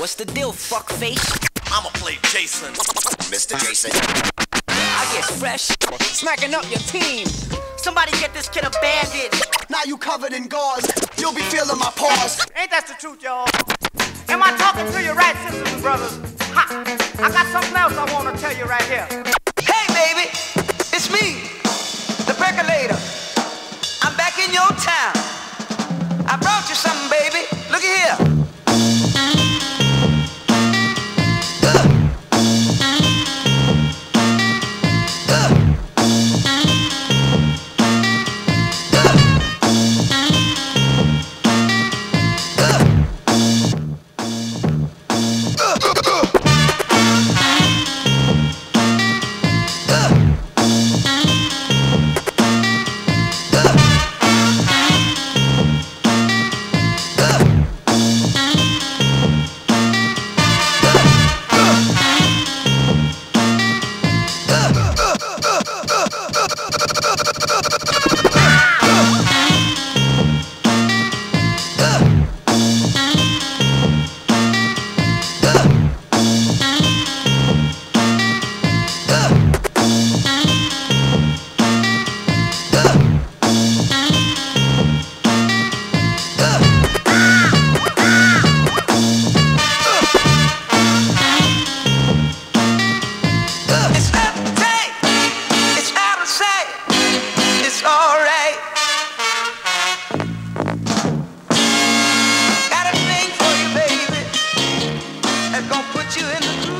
What's the deal, fuckface? I'ma play Jason. Mr. Jason. I get fresh, smacking up your team. Somebody get this kid a bandage. Now you covered in gauze. You'll be feeling my paws. Ain't that the truth, y'all? Am I talking to your right, sisters and brothers? Ha! I got something else I wanna tell you right here. Hey, baby, it's me, the percolator. I'm back in your town. I brought you something, baby. Thank you.